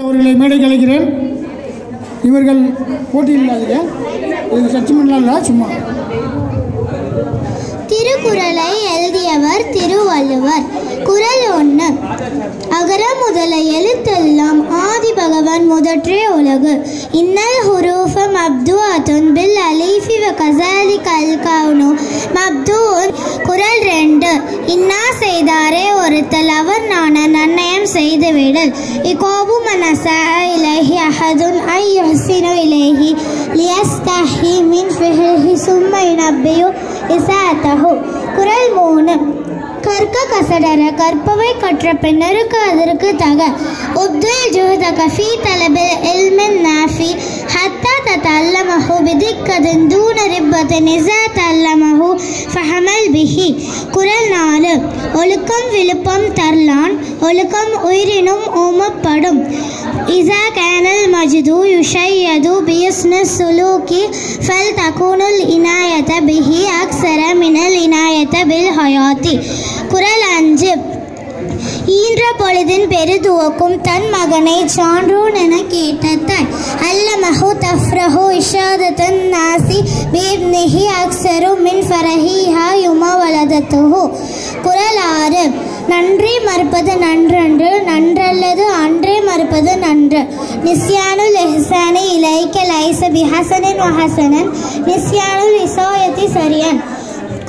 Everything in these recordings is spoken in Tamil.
அவர்களை மேடை கலைக்கிறேன். இவர்கள் போட்டியில் இல்லாதீங்க. இது சச்சிமன்லாம் இல்லை சும்மா. திருக்குறளை எழுதியவர் திருவள்ளுவர். குரல் ஒன்று. அகர முதல எழுத்தெல்லாம் ஆதி பகவான் முதற்றே உலகு. இன்னல் ஹுரூஃபம் அப்து மப்துஅத்துன் பில் அலீஃபி வ கசாலி கல்கானு கவுனு. மப்தூன் குறள் ரெண்டு. இன்னா செய்தாரே ஒருத்தல் அவர் நான நன்னை செய்துவிடல். இகோபு மனசா இலகி அஹதுன் ஐ யுஹ்சினு இலைஹி லியஸ்தஹி மின் ஃபிஹ்லிஹி சும்ம யுனப்பியு இசாத்தஹு. குரல் மூணு. கற்க கசடர கற்பவை கற்ற பின்னருக்கு அதற்கு தக. உப்துல் ஜுஹத கஃபி தலபில் இல்மின் நாஃபி. ஹத்தா தத்தல்லமஹு பிதிக்கதின் தூண ரிப்பத்தின் நிசா தல்லமஹு ஃபஹமல் பிஹி. குரல் நாலு ஒழுக்கம் விழுப்பம் தரலான். ஒழுக்கம் உயிரினும் ஓமப்படும். இசா கேனல் மஜ்து யுஷையது பியஸ்னஸ் சுலூக்கி ஃபல் தகுனுல் இனாயத பிஹி அக்ஸர மினல் இனாயத பில் ஹயாத்தி. குரல் அஞ்சு ஈன்ற பொழுதின் பெருதுவக்கும் தன் மகனை சான்றோன் என கேட்ட தாய் அல்லமஹு தஃப்ரஹு இஷாதத்தன் நாசி பீப்னிஹி அக்ஸரு மின் ஃபரஹிஹா யுமா வலதத்துஹு குறள் ஆறு நன்றி மறுப்பது நன்றன்று நன்றல்லது அன்றே மறுப்பது நன்று. நிஸ்யானுல் இஹ்சானி இலைக்க லைச பிஹசனின் வஹசனன் நிஸ்யானுல் இசாயத்தி சரியன்.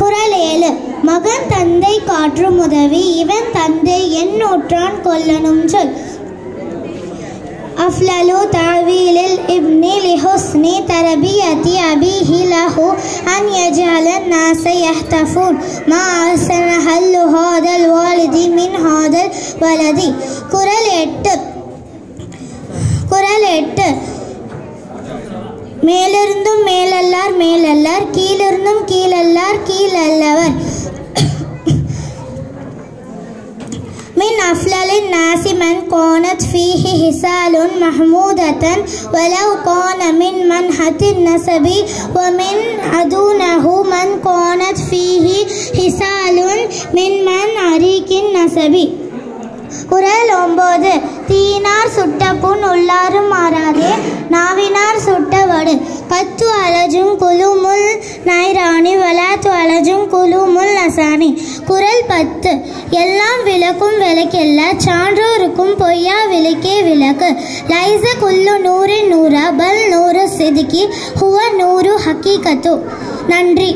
குரல் ஏழு மகன் தந்தை காற்றும் உதவி இவன் தந்தை என் நூற்றான் கொல்லனும் சொல். أفلل تعويل الابن لحسن تربية أبيه له أن يجعل الناس يهتفون ما أحسن حل هذا الوالد من هذا الولد குரல் எட்டு குரல் எட்டு மேலிருந்தும் மேலல்லார் மேலல்லார் கீழிருந்தும் கீழல்லார் கீழல்லவர் أفلل الناس من كانت فيه حسال محمودة ولو كان من منحة النسب ومن أدونه من كانت فيه حسال من من عريق النسب குரல் ஒன்பது தீனார் சுட்ட புண் உள்ளாரும் மாறாதே நாவினார் சுட்ட வடு பத்து அலஜும் குலுமுல் நைராணி வலாத்து அலஜும் குலுமுல் நசானி குரல் பத்து. எல்லாம் விளக்கும் விளக்கெல்ல சான்றோருக்கும் பொய்யா விளக்கே விளக்கு. லைச குல்லு நூறு நூறா பல் நூறு செதுக்கி ஹுவ நூறு ஹக்கீகத்து. நன்றி.